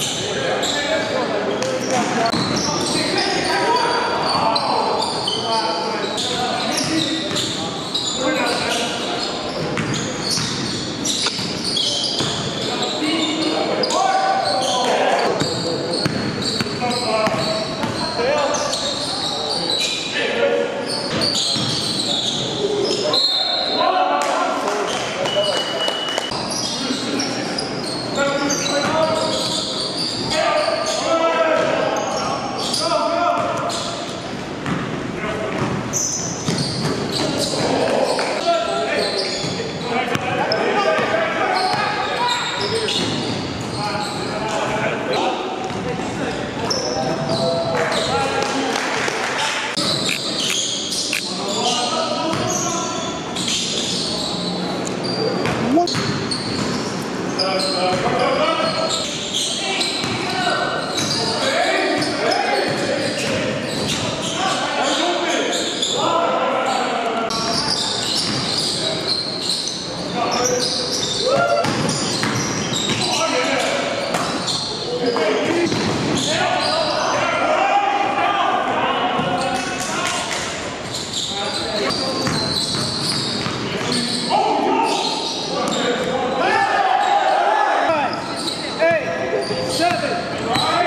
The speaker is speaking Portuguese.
Thank Wow.